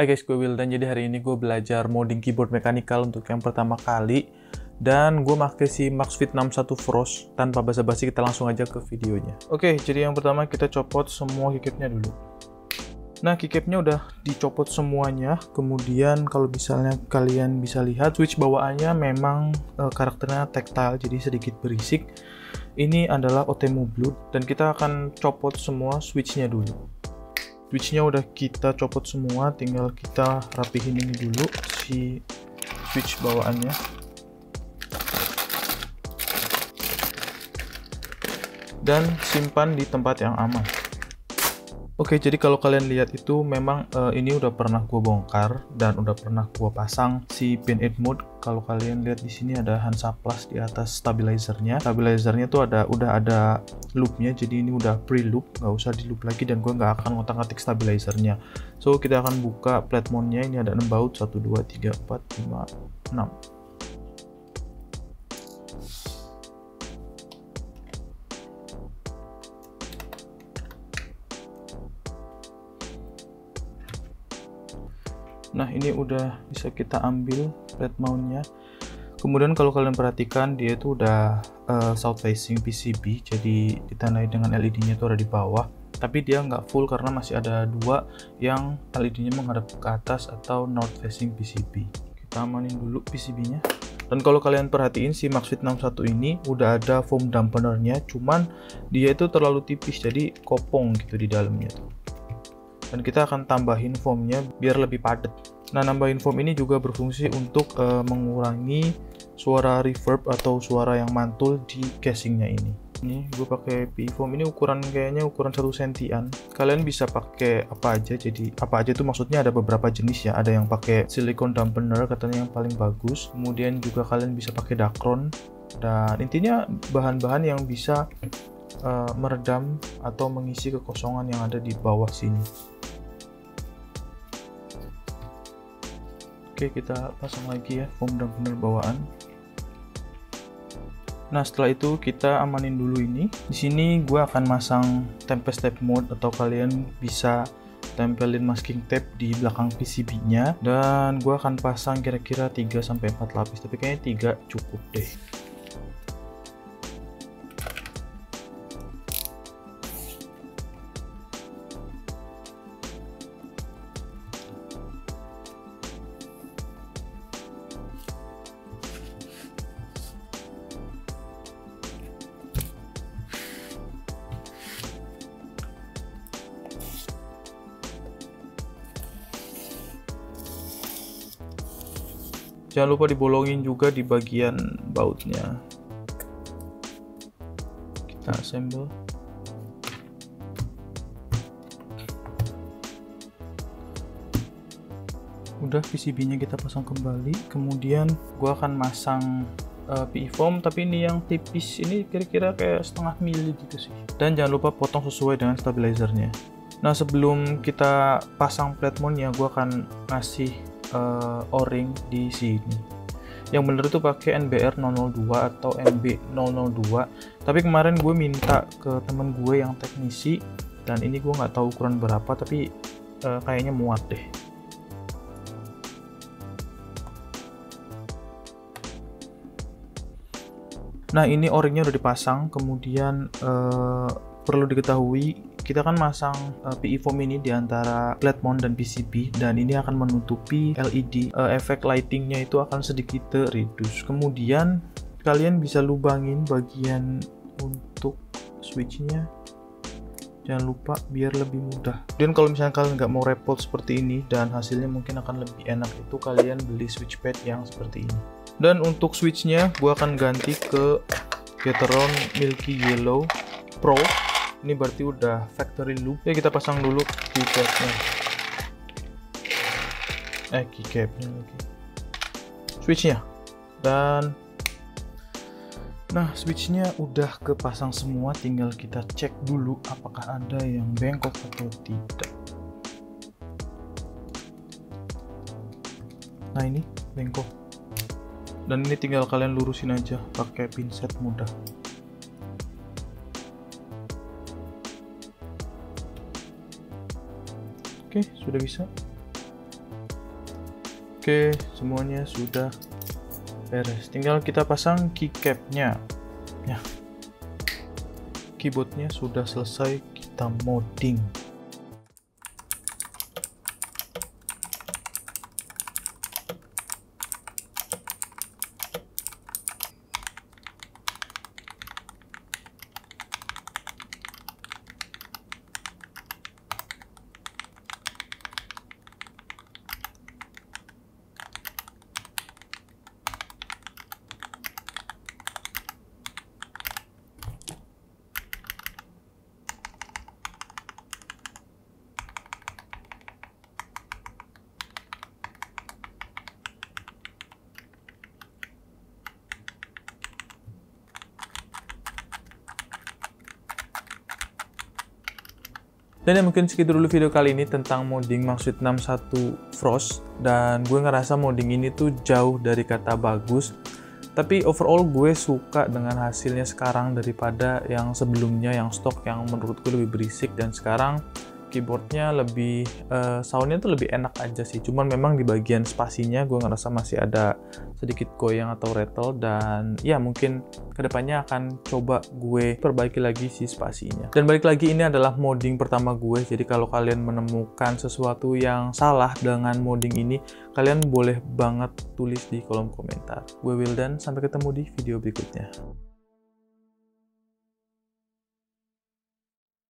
Hai guys, gue Wildan. Jadi hari ini gue belajar modding keyboard mechanical untuk yang pertama kali. Dan gue pakai si Maxfit 61 Frost. Tanpa basa-basi kita langsung aja ke videonya. Oke, jadi yang pertama kita copot semua keycapnya dulu. Nah, keycapnya udah dicopot semuanya. Kemudian kalau misalnya kalian bisa lihat, switch bawaannya memang e, karakternya tactile, jadi sedikit berisik. Ini adalah Otemu Blue, dan kita akan copot semua switchnya dulu switchnya udah kita copot semua tinggal kita rapihin ini dulu si switch bawaannya. Dan simpan di tempat yang aman Oke, jadi kalau kalian lihat itu memang uh, ini udah pernah gue bongkar dan udah pernah gue pasang si pin 8 mode. Kalau kalian lihat di sini ada Hansa Plus di atas stabilizernya. Stabilizernya tuh ada udah ada loopnya, jadi ini udah pre loop, nggak usah di loop lagi dan gue nggak akan ngotak-ngatik stabilizernya. So kita akan buka platformnya. Ini ada 6 baut 1, 2, 3, 4, 5, 6. Nah ini udah bisa kita ambil red mountnya. Kemudian kalau kalian perhatikan dia itu udah uh, south facing PCB, jadi ditandai dengan LED-nya itu ada di bawah. Tapi dia nggak full karena masih ada dua yang LED-nya menghadap ke atas atau north facing PCB. Kita amanin dulu PCB-nya. Dan kalau kalian perhatiin si Maxfit 61 ini udah ada foam dampenernya, cuman dia itu terlalu tipis jadi kopong gitu di dalamnya tuh dan kita akan tambahin foamnya biar lebih padat. Nah nambahin foam ini juga berfungsi untuk uh, mengurangi suara reverb atau suara yang mantul di casingnya ini. Ini gue pakai PE foam ini ukuran kayaknya ukuran satu sentian. Kalian bisa pakai apa aja? Jadi apa aja itu maksudnya? Ada beberapa jenis ya. Ada yang pakai silicone dampener katanya yang paling bagus. Kemudian juga kalian bisa pakai Dacron. Dan intinya bahan-bahan yang bisa uh, meredam atau mengisi kekosongan yang ada di bawah sini Oke, kita pasang lagi ya foam dan bener bawaan. Nah, setelah itu kita amanin dulu ini. Di sini gue akan masang Tempest Tape Mode atau kalian bisa tempelin masking tape di belakang PCB-nya dan gue akan pasang kira-kira 3 sampai 4 lapis, tapi kayaknya 3 cukup deh. Jangan lupa dibolongin juga di bagian bautnya. Kita assemble. Udah PCB nya kita pasang kembali. Kemudian gua akan masang uh, PE foam tapi ini yang tipis. Ini kira-kira kayak setengah mili gitu sih. Dan jangan lupa potong sesuai dengan stabilizernya. Nah sebelum kita pasang plate mount ya gua akan ngasih uh, o-ring di sini. Yang bener itu pakai NBR 002 atau NB 002 tapi kemarin gue minta ke temen gue yang teknisi dan ini gue nggak tahu ukuran berapa tapi uh, kayaknya muat deh. Nah ini o-ringnya udah dipasang kemudian uh, perlu diketahui kita akan masang uh, PE foam ini di antara flat mount dan PCB dan ini akan menutupi LED uh, eh, efek lightingnya itu akan sedikit reduce. Kemudian kalian bisa lubangin bagian untuk switchnya. Jangan lupa biar lebih mudah. Dan kalau misalnya kalian nggak mau repot seperti ini dan hasilnya mungkin akan lebih enak itu kalian beli switch pad yang seperti ini. Dan untuk switchnya gua akan ganti ke Gateron Milky Yellow Pro. Ini berarti udah factory loop. Ya kita pasang dulu keycapnya. Eh keycapnya lagi. Switchnya. Dan nah switchnya udah kepasang semua. Tinggal kita cek dulu apakah ada yang bengkok atau tidak. Nah ini bengkok. Dan ini tinggal kalian lurusin aja pakai pinset mudah Oke, sudah bisa. Oke, semuanya sudah beres. Tinggal kita pasang keycapnya. Ya, keyboardnya sudah selesai kita modding. Dan ya mungkin segitu dulu video kali ini tentang modding Maxwit 61 Frost. Dan gue ngerasa modding ini tuh jauh dari kata bagus. Tapi overall gue suka dengan hasilnya sekarang daripada yang sebelumnya yang stok yang menurut gue lebih berisik. Dan sekarang keyboardnya lebih uh, soundnya tuh lebih enak aja sih. Cuman memang di bagian spasinya gue ngerasa masih ada sedikit goyang atau rattle dan ya mungkin ke depannya akan coba gue perbaiki lagi si spasinya. Dan balik lagi ini adalah modding pertama gue. Jadi kalau kalian menemukan sesuatu yang salah dengan modding ini kalian boleh banget tulis di kolom komentar. Gue Wildan sampai ketemu di video berikutnya